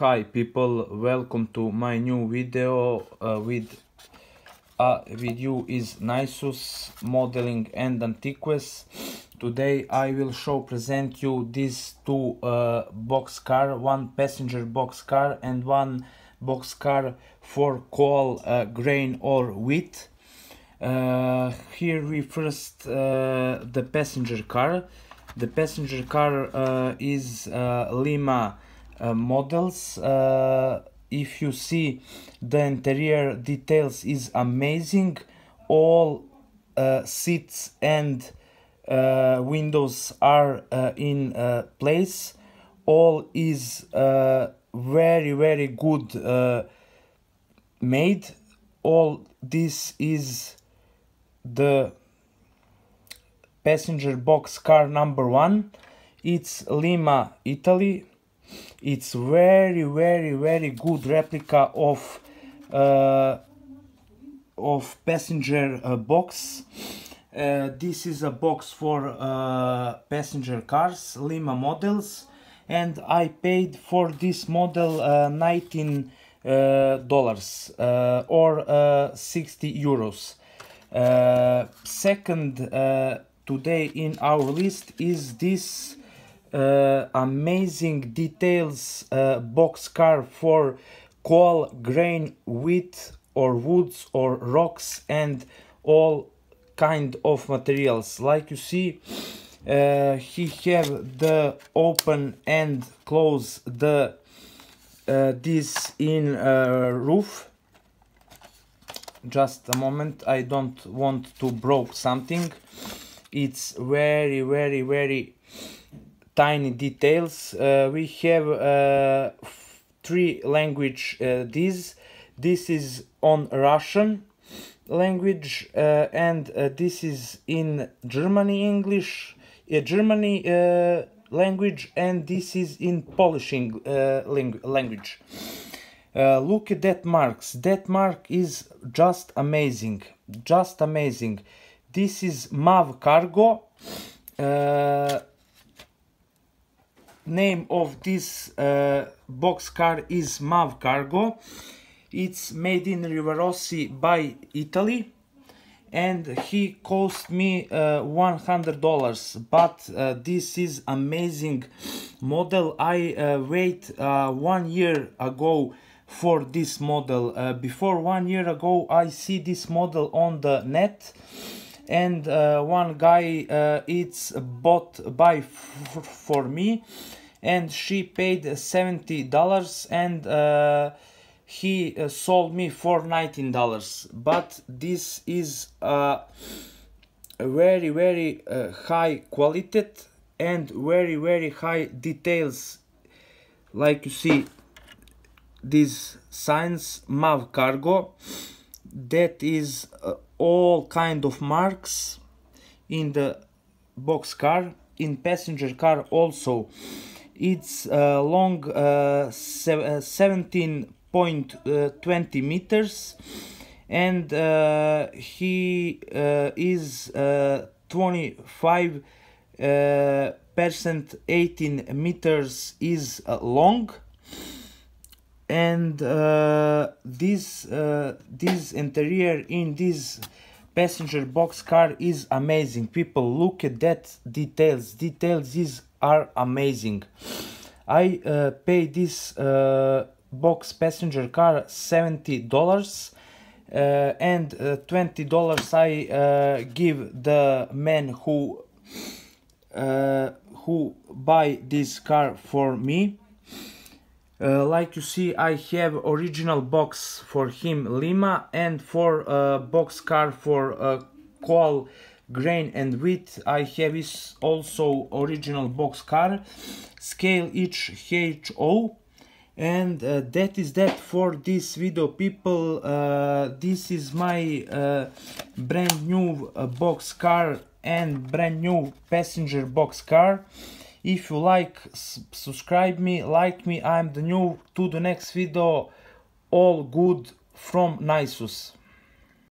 Hi people, welcome to my new video uh, with uh, with you is Nisus Modeling and Antiques. Today I will show present you these two uh, box car, one passenger box car and one box car for coal, uh, grain or wheat. Uh, here we first uh, the passenger car. The passenger car uh, is Lima models. Uh, if you see the interior details is amazing. All uh, seats and uh, windows are uh, in uh, place. All is uh, very very good uh, made. All this is the passenger box car number one it's lima italy it's very very very good replica of uh, of passenger uh, box. Uh, this is a box for uh, passenger cars lima models and i paid for this model uh, 19 uh, dollars or uh, 60 euros. Second today in our list is this uh, amazing details uh, box car for coal, grain, wheat or woods or rocks and all kind of materials. Like you see, uh, he have the open and close the uh, this in uh, roof just a moment i don't want to broke something it's very very very tiny details. Uh, we have uh, three language uh, this this is on russian language and this is in germany english uh, germany language and this is in polish language. Uh, look at that marks. That mark is just amazing. Just amazing. This is mav cargo uh, name of this uh, box car is mav cargo. It's made in Rivarossi by italy and he cost me uh, 100 dollars. But uh, this is amazing model. I uh, wait uh, one year ago for this model. Uh, before one year ago i see this model on the net and uh, one guy uh, it's bought by for me and she paid 70 dollars and uh, he uh, sold me for 19 dollars. But this is uh, a very very uh, high quality and very very high details. Like you see these signs mav cargo that is uh, all kind of marks in the box car in passenger car also. It's uh, long uh, se- uh, 17.20 meters and uh, he uh, is uh, 25 uh, percent 18 meters is uh, long and uh, this uh, this interior in this passenger box car is amazing. People look at that details. Details these are amazing. I uh, pay this uh, box passenger car 70 dollars uh, and uh, 20 dollars i give the man who who buy this car for me uh, like you see I have original box for him Lima and for uh, box car for uh, coal grain and wheat. I have is also original box car scale each HO and uh, that is that for this video people. Uh, this is my brand new box car and brand new passenger box car if you like subscribe me like me. I'm the new to the next video. All good from nisus